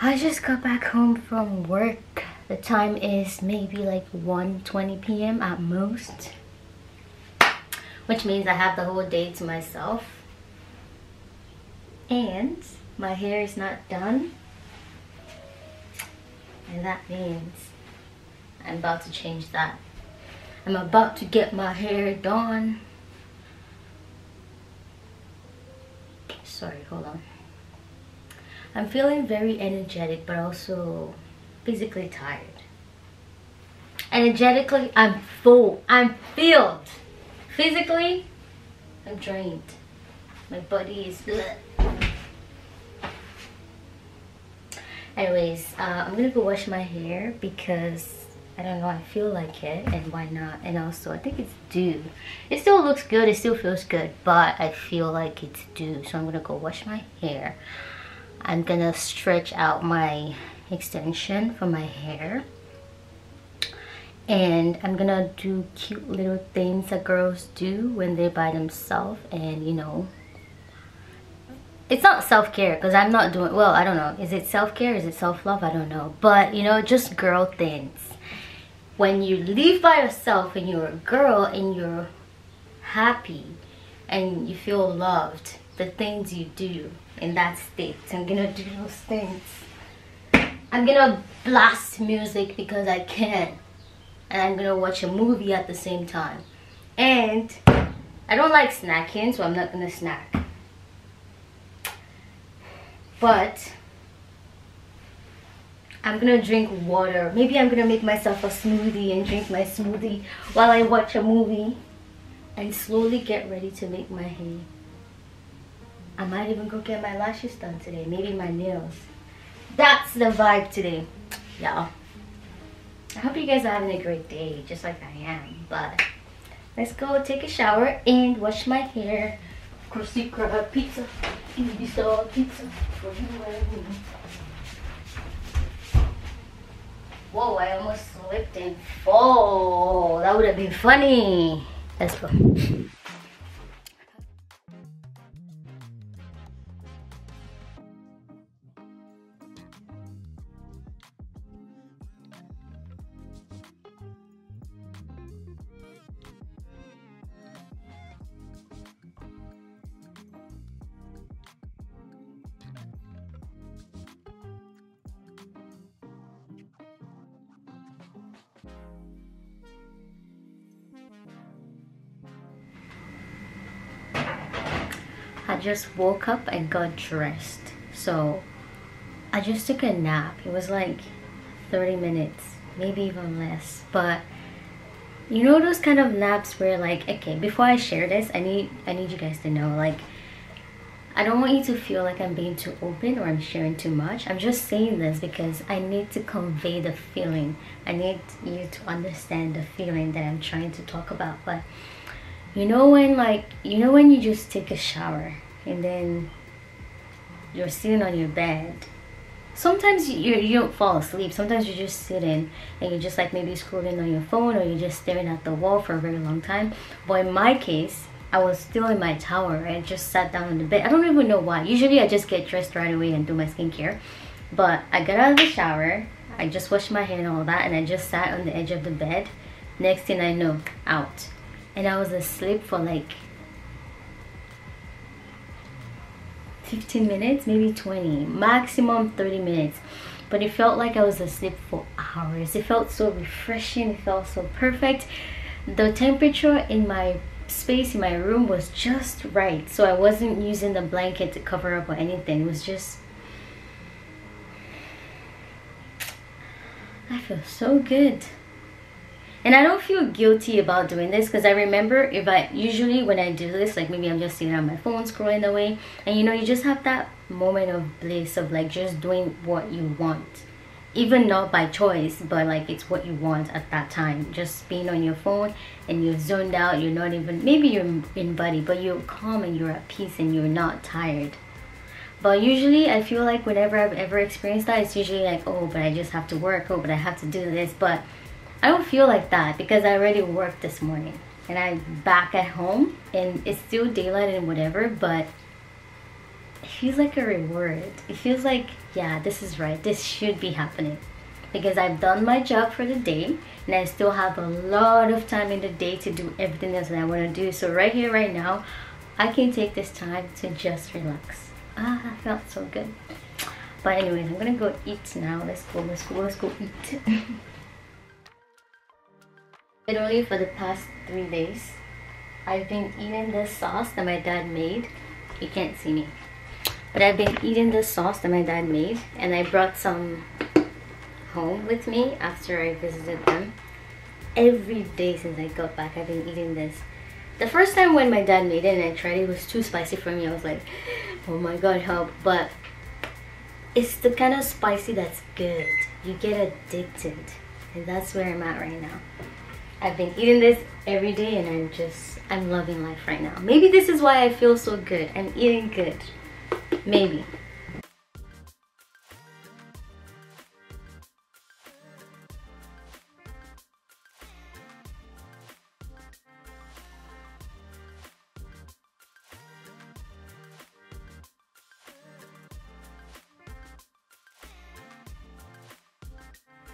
I just got back home from work. The time is maybe like 1.20 p.m. at most. Which means I have the whole day to myself. And my hair is not done. And that means I'm about to change that. I'm about to get my hair done. Sorry, hold on. I'm feeling very energetic but also physically tired. Energetically, I'm full. I'm filled. Physically, I'm drained. My body is... Anyways, uh, I'm gonna go wash my hair because I don't know, I feel like it and why not? And also, I think it's due. It still looks good, it still feels good, but I feel like it's due. So I'm gonna go wash my hair. I'm gonna stretch out my extension for my hair. And I'm gonna do cute little things that girls do when they're by themselves and you know it's not self-care because I'm not doing well I don't know. Is it self-care? Is it self-love? I don't know. But you know just girl things. When you live by yourself and you're a girl and you're happy and you feel loved the things you do in that state. I'm gonna do those things. I'm gonna blast music because I can. And I'm gonna watch a movie at the same time. And I don't like snacking so I'm not gonna snack. But I'm gonna drink water. Maybe I'm gonna make myself a smoothie and drink my smoothie while I watch a movie and slowly get ready to make my hair I might even go get my lashes done today maybe my nails that's the vibe today y'all I hope you guys are having a great day, just like I am. But let's go take a shower and wash my hair. Krab pizza, pizza, pizza for you and me. Whoa, I almost slipped and fall. That would have been funny. Let's go. I just woke up and got dressed. So I just took a nap. It was like 30 minutes, maybe even less. But you know those kind of naps where like okay, before I share this, I need I need you guys to know like I don't want you to feel like I'm being too open or I'm sharing too much. I'm just saying this because I need to convey the feeling. I need you to understand the feeling that I'm trying to talk about. But you know when like you know when you just take a shower and then you're sitting on your bed? Sometimes you, you don't fall asleep. Sometimes you're just sitting and you're just like maybe scrolling on your phone or you're just staring at the wall for a very long time. But in my case I was still in my tower. I just sat down on the bed. I don't even know why. Usually I just get dressed right away and do my skincare. But I got out of the shower. I just washed my hair and all that and I just sat on the edge of the bed. Next thing I know out and I was asleep for like 15 minutes maybe 20 maximum 30 minutes. But it felt like I was asleep for hours. It felt so refreshing. It felt so perfect. The temperature in my space in my room was just right. So I wasn't using the blanket to cover up or anything. It was just I feel so good and I don't feel guilty about doing this because I remember if I usually when I do this like maybe I'm just sitting on my phone scrolling away and you know you just have that moment of bliss of like just doing what you want. Even not by choice but like it's what you want at that time. Just being on your phone and you're zoned out you're not even maybe you're in body but you're calm and you're at peace and you're not tired. But usually I feel like whenever I've ever experienced that it's usually like oh but I just have to work. Oh but I have to do this. But I don't feel like that because I already worked this morning and I'm back at home and it's still daylight and whatever but it feels like a reward. It feels like, yeah, this is right. This should be happening. Because I've done my job for the day and I still have a lot of time in the day to do everything else that I want to do. So right here, right now, I can take this time to just relax. Ah, I felt so good. But anyways, I'm gonna go eat now. Let's go, let's go, let's go eat. Literally for the past three days, I've been eating this sauce that my dad made. You can't see me. But I've been eating this sauce that my dad made and I brought some home with me after I visited them. Every day since I got back, I've been eating this. The first time when my dad made it and I tried it, it was too spicy for me. I was like, oh my god, help. But it's the kind of spicy that's good. You get addicted. And that's where I'm at right now. I've been eating this every day and I'm just, I'm loving life right now. Maybe this is why I feel so good. I'm eating good. Maybe.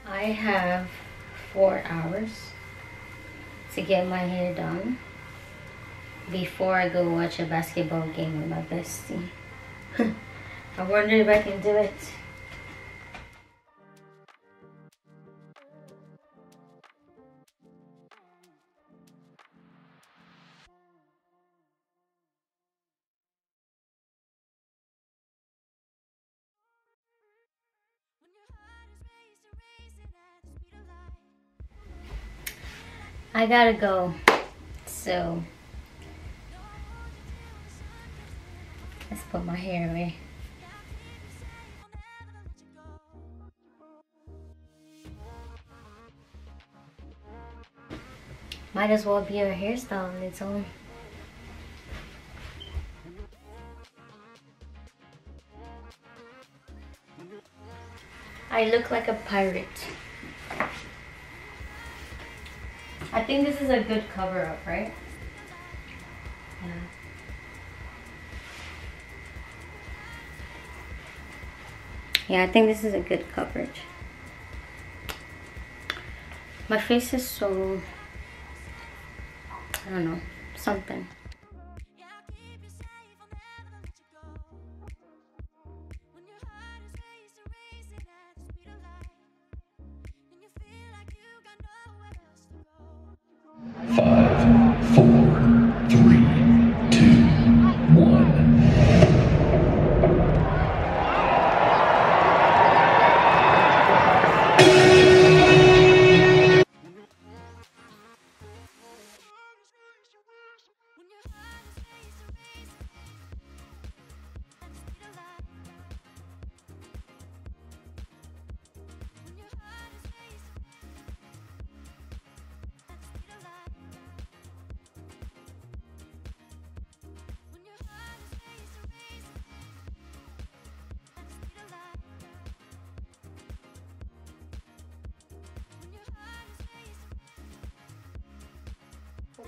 I have four hours to get my hair done before I go watch a basketball game with my bestie. I wonder if I can do it. I gotta go. So let's put my hair away. Might as well be a hairstyle on its own. I look like a pirate. I think this is a good cover up, right? Yeah. Yeah, I think this is a good coverage. My face is so, I don't know, something. four.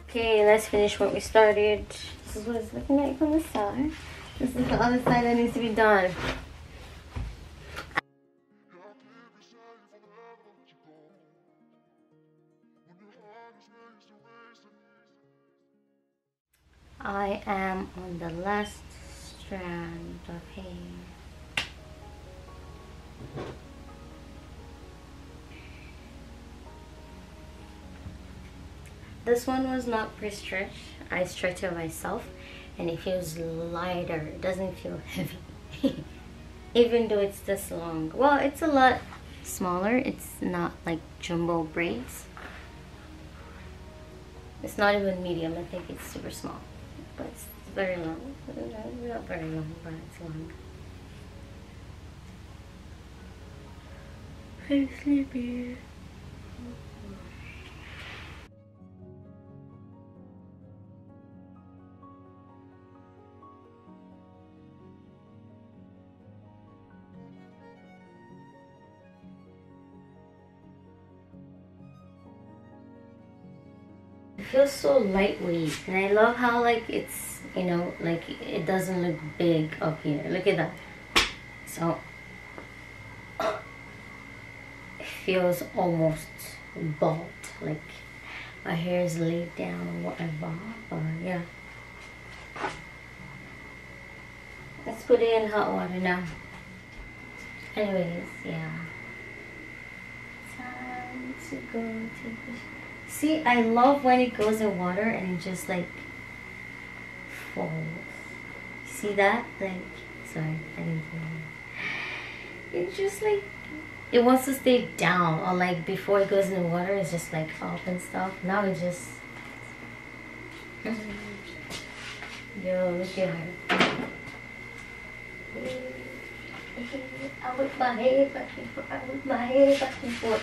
Okay, let's finish what we started. This is what it's looking like from the side. This is the other side that needs to be done. I am on the last strand of hair. This one was not pre-stretched. I stretched it myself and it feels lighter. It doesn't feel heavy. Even though it's this long. Well, it's a lot smaller. It's not like jumbo braids. It's not even medium. I think it's super small. But it's very long. Not very long, but it's long. I'm sleepy. Feels so lightweight and I love how like it's, you know, like it doesn't look big up here. Look at that. So it feels almost bald, like my hair is laid down or whatever, but uh, yeah. Let's put it in hot water now. Anyways, yeah. Time to go take a See, I love when it goes in water and it just like falls. See that? Like, sorry, I didn't do. It's just like, it wants to stay down or like before it goes in the water, it's just like up and stuff. Now it just, yo, look at her. I whip my head back and forth. I whip my head back and forth.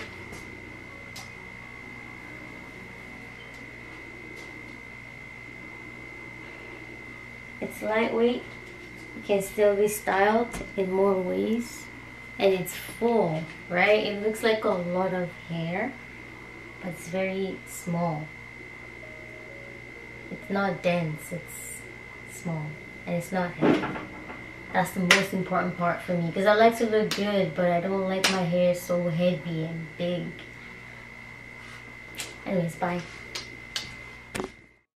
It's lightweight. It can still be styled in more ways. And it's full, right? It looks like a lot of hair, but it's very small. It's not dense, it's small. And it's not heavy. That's the most important part for me because I like to look good, but I don't like my hair so heavy and big. Anyways, bye.